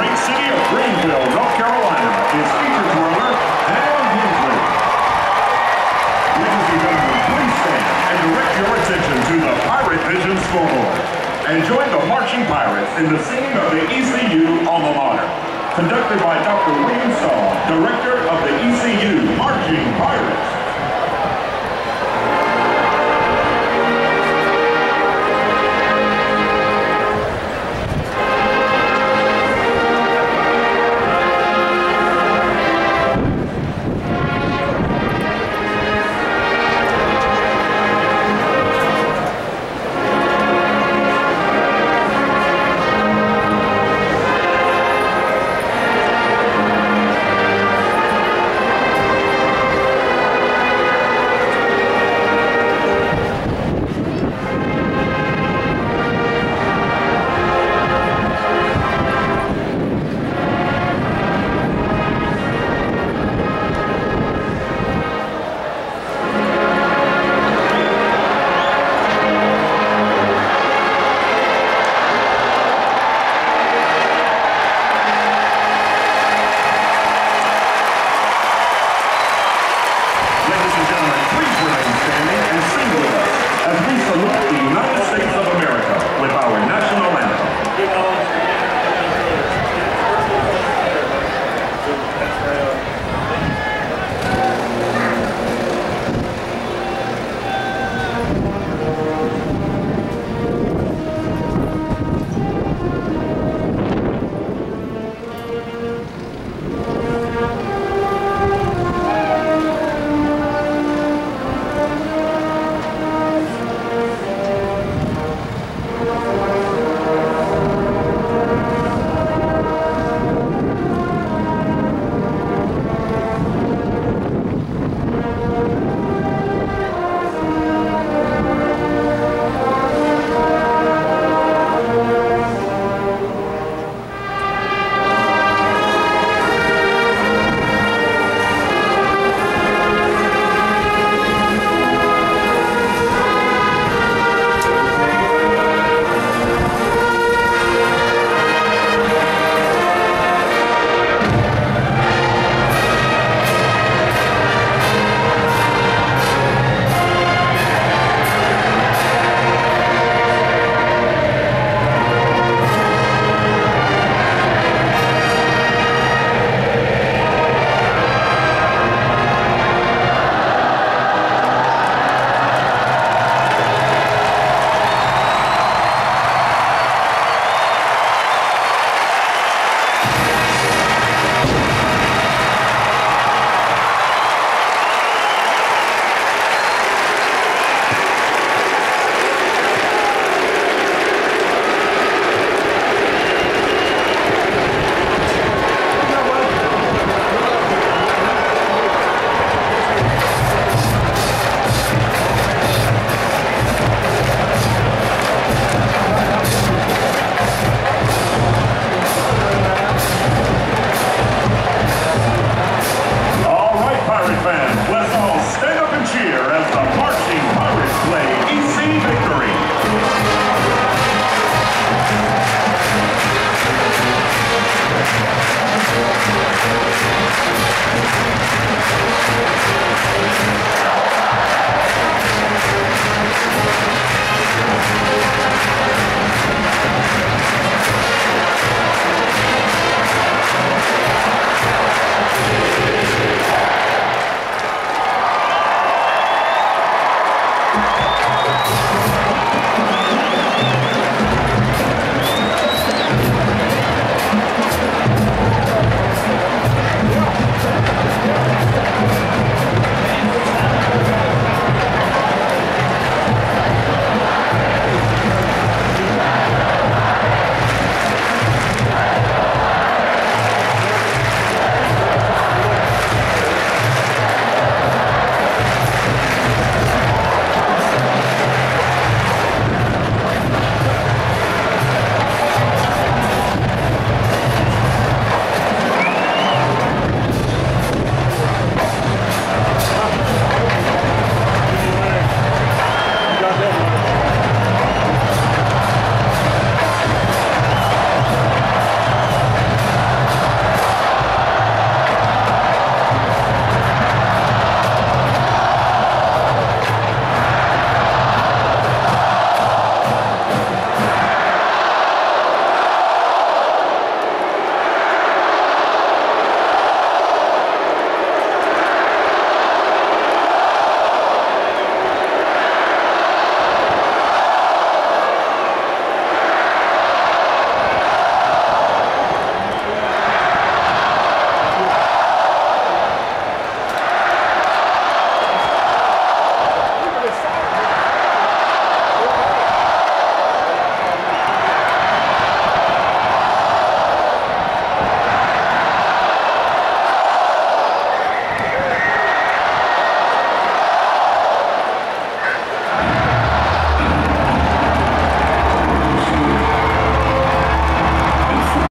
great city of Greenville, North Carolina, is featured twirler Adam Hensley. Ladies and gentlemen, please stand and direct your attention to the Pirate Vision scoreboard and join the Marching Pirates in the singing of the ECU alma mater, conducted by Dr. William director of the ECU Marching Pirates.